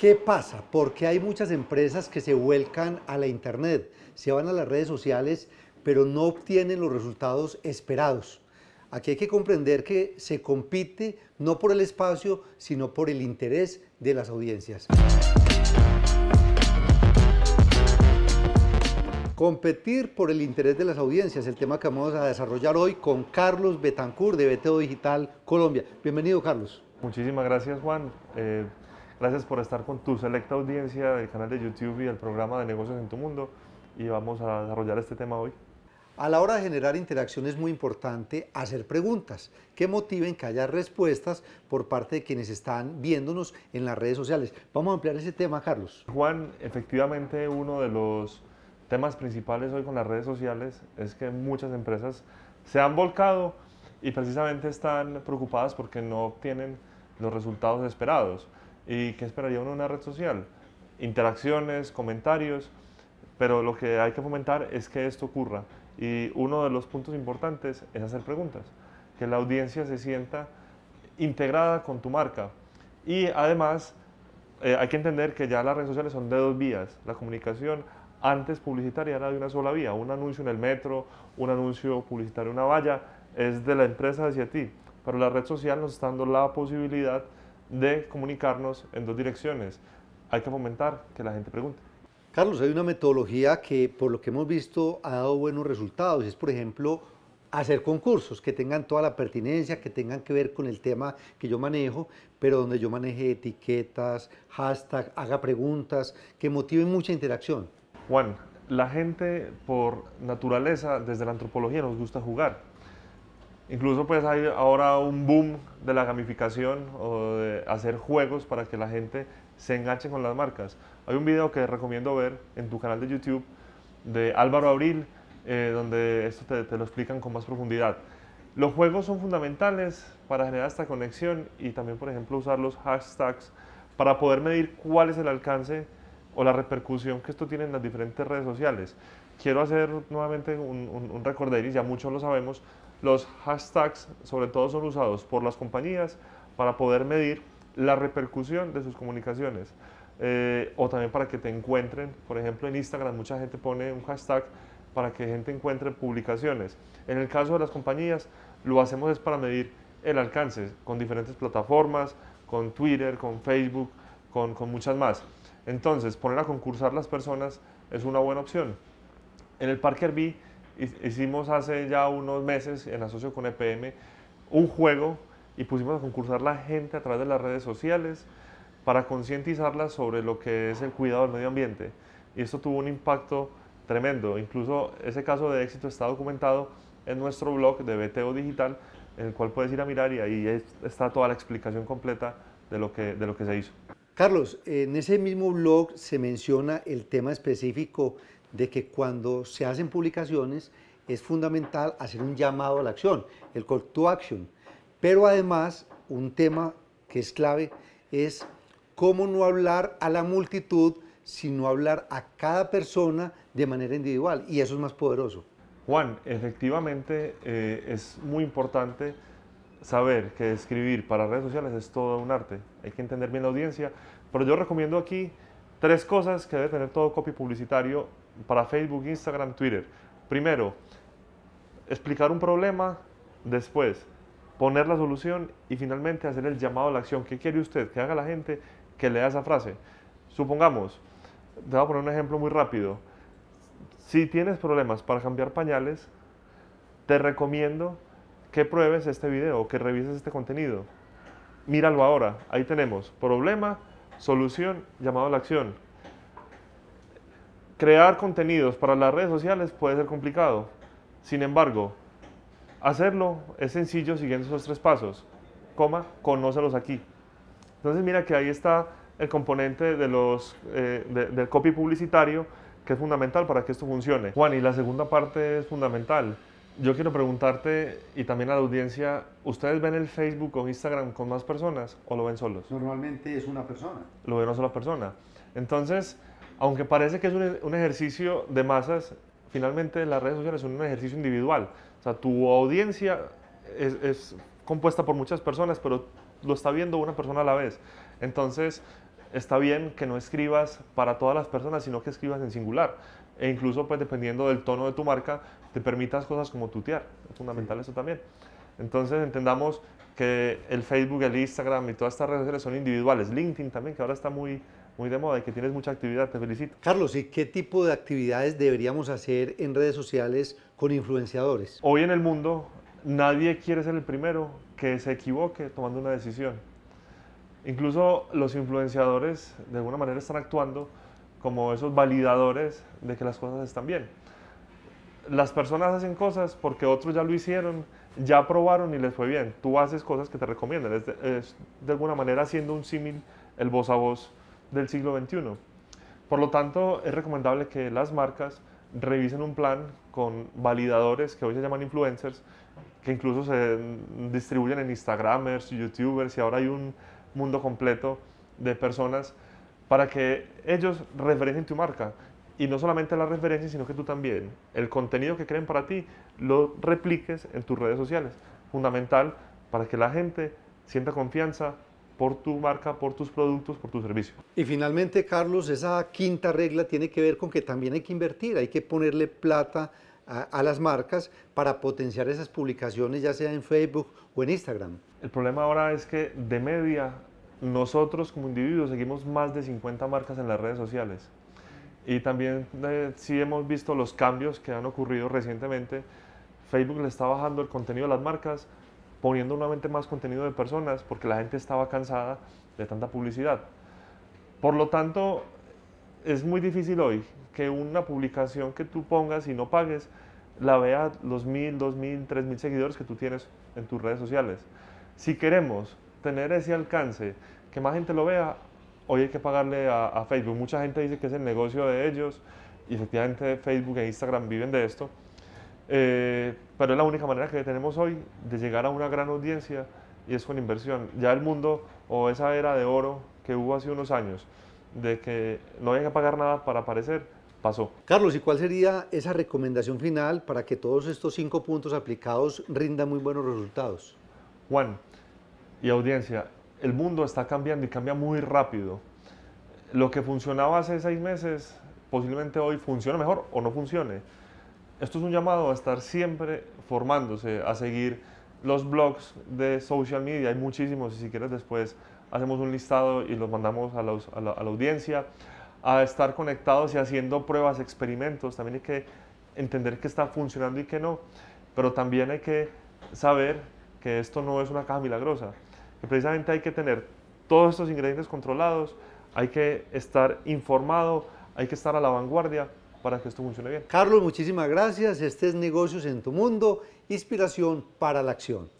¿Qué pasa? Porque hay muchas empresas que se vuelcan a la Internet, se van a las redes sociales, pero no obtienen los resultados esperados. Aquí hay que comprender que se compite no por el espacio, sino por el interés de las audiencias. Competir por el interés de las audiencias, el tema que vamos a desarrollar hoy con Carlos Betancourt de BTO Digital Colombia. Bienvenido, Carlos. Muchísimas gracias, Juan. Eh, gracias por estar con tu selecta audiencia del canal de YouTube y del programa de negocios en tu mundo. Y vamos a desarrollar este tema hoy. A la hora de generar interacción es muy importante hacer preguntas que motiven que haya respuestas por parte de quienes están viéndonos en las redes sociales. Vamos a ampliar ese tema, Carlos. Juan, efectivamente uno de los temas principales hoy con las redes sociales es que muchas empresas se han volcado y precisamente están preocupadas porque no obtienen los resultados esperados. ¿Y qué esperaría uno en una red social? Interacciones, comentarios, pero lo que hay que fomentar es que esto ocurra. Y uno de los puntos importantes es hacer preguntas, que la audiencia se sienta integrada con tu marca. Y además eh, hay que entender que ya las redes sociales son de dos vías. La comunicación antes publicitaria era de una sola vía, un anuncio en el metro, un anuncio publicitario en una valla, es de la empresa hacia ti, pero la red social nos está dando la posibilidad de comunicarnos en dos direcciones. Hay que fomentar que la gente pregunte. Carlos, hay una metodología que por lo que hemos visto ha dado buenos resultados, es por ejemplo hacer concursos que tengan toda la pertinencia, que tengan que ver con el tema que yo manejo, pero donde yo maneje etiquetas, hashtag, haga preguntas, que motiven mucha interacción. Juan, la gente por naturaleza, desde la antropología, nos gusta jugar. Incluso pues hay ahora un boom de la gamificación o de hacer juegos para que la gente se enganche con las marcas. Hay un video que recomiendo ver en tu canal de YouTube de Álvaro Abril, eh, donde esto te, lo explican con más profundidad. Los juegos son fundamentales para generar esta conexión y también, por ejemplo, usar los hashtags para poder medir cuál es el alcance o la repercusión que esto tiene en las diferentes redes sociales. Quiero hacer nuevamente un, un, un y ya muchos lo sabemos, los hashtags sobre todo son usados por las compañías para poder medir la repercusión de sus comunicaciones. Eh, o también para que te encuentren, por ejemplo en Instagram mucha gente pone un hashtag para que gente encuentre publicaciones. En el caso de las compañías lo hacemos es para medir el alcance con diferentes plataformas, con Twitter, con Facebook, con, con muchas más. Entonces, poner a concursar las personas es una buena opción. En el Parque Herbí hicimos hace ya unos meses, en asocio con EPM, un juego y pusimos a concursar la gente a través de las redes sociales para concientizarla sobre lo que es el cuidado del medio ambiente. Y esto tuvo un impacto tremendo. Incluso ese caso de éxito está documentado en nuestro blog de BTO Digital, en el cual puedes ir a mirar y ahí está toda la explicación completa de lo que, de lo que se hizo. Carlos, en ese mismo blog se menciona el tema específico de que cuando se hacen publicaciones es fundamental hacer un llamado a la acción, el call to action. Pero además, un tema que es clave es cómo no hablar a la multitud, sino hablar a cada persona de manera individual. Y eso es más poderoso. Juan, efectivamente eh, es muy importante saber que escribir para redes sociales es todo un arte. Hay que entender bien la audiencia. Pero yo recomiendo aquí tres cosas que debe tener todo copy publicitario para Facebook, Instagram, Twitter. Primero, explicar un problema. Después, poner la solución. Y finalmente, hacer el llamado a la acción. ¿Qué quiere usted? Que haga la gente que lea esa frase. Supongamos, te voy a poner un ejemplo muy rápido. Si tienes problemas para cambiar pañales, te recomiendo que pruebes este video, que revises este contenido. Míralo ahora, ahí tenemos problema, solución, llamado a la acción. Crear contenidos para las redes sociales puede ser complicado, sin embargo, hacerlo es sencillo siguiendo esos tres pasos. Coma, conócelos aquí. Entonces mira que ahí está el componente de los, eh, del copy publicitario que es fundamental para que esto funcione. Juan, y la segunda parte es fundamental yo quiero preguntarte y también a la audiencia, ¿ustedes ven el Facebook o Instagram con más personas o lo ven solos? Normalmente es una persona. Lo ven una sola persona. Entonces, aunque parece que es un, ejercicio de masas, finalmente las redes sociales son un ejercicio individual. O sea, tu audiencia es, es compuesta por muchas personas, pero lo está viendo una persona a la vez. Entonces, está bien que no escribas para todas las personas, sino que escribas en singular. E incluso, pues dependiendo del tono de tu marca, te permitas cosas como tutear. Es fundamental eso también. Entonces entendamos que el Facebook, el Instagram y todas estas redes sociales son individuales. LinkedIn también, que ahora está muy, muy de moda y que tienes mucha actividad, te felicito. Carlos, ¿y qué tipo de actividades deberíamos hacer en redes sociales con influenciadores? Hoy en el mundo nadie quiere ser el primero que se equivoque tomando una decisión. Incluso los influenciadores de alguna manera están actuando como esos validadores de que las cosas están bien. Las personas hacen cosas porque otros ya lo hicieron, ya probaron y les fue bien. Tú haces cosas que te recomiendan. Es de, alguna manera haciendo un símil el voz a voz del siglo XXI. Por lo tanto, es recomendable que las marcas revisen un plan con validadores que hoy se llaman influencers, que incluso se distribuyen en Instagramers, YouTubers y ahora hay un mundo completo de personas para que ellos referencien tu marca. Y no solamente la referencia, sino que tú también, el contenido que creen para ti, lo repliques en tus redes sociales. Fundamental para que la gente sienta confianza por tu marca, por tus productos, por tu servicio. Y finalmente, Carlos, esa quinta regla tiene que ver con que también hay que invertir, hay que ponerle plata a, a, las marcas para potenciar esas publicaciones, ya sea en Facebook o en Instagram. El problema ahora es que de media nosotros como individuos seguimos más de 50 marcas en las redes sociales. Y también eh, sí hemos visto los cambios que han ocurrido recientemente. Facebook le está bajando el contenido de las marcas poniendo nuevamente más contenido de personas porque la gente estaba cansada de tanta publicidad. Por lo tanto, es muy difícil hoy que una publicación que tú pongas y no pagues la vea los mil, dos mil, tres mil seguidores que tú tienes en tus redes sociales. Si queremos tener ese alcance, que más gente lo vea, hoy hay que pagarle a, Facebook. Mucha gente dice que es el negocio de ellos y efectivamente Facebook e Instagram viven de esto. Eh, pero es la única manera que tenemos hoy de llegar a una gran audiencia y es con inversión. Ya el mundo o esa era de oro que hubo hace unos años, de que no había que pagar nada para aparecer, pasó. Carlos, ¿y cuál sería esa recomendación final para que todos estos cinco puntos aplicados rindan muy buenos resultados? Juan y audiencia, el mundo está cambiando y cambia muy rápido. Lo que funcionaba hace seis meses, posiblemente hoy funcione mejor o no funcione esto es un llamado a estar siempre formándose, a seguir los blogs de social media, hay muchísimos, y si quieres después hacemos un listado y los mandamos a, la, audiencia, a estar conectados y haciendo pruebas, experimentos, también hay que entender que está funcionando y que no, pero también hay que saber que esto no es una caja milagrosa, que precisamente hay que tener todos estos ingredientes controlados, hay que estar informado, hay que estar a la vanguardia para que esto funcione bien. Carlos, muchísimas gracias. Este es Negocios en tu Mundo, inspiración para la acción.